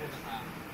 four and a half.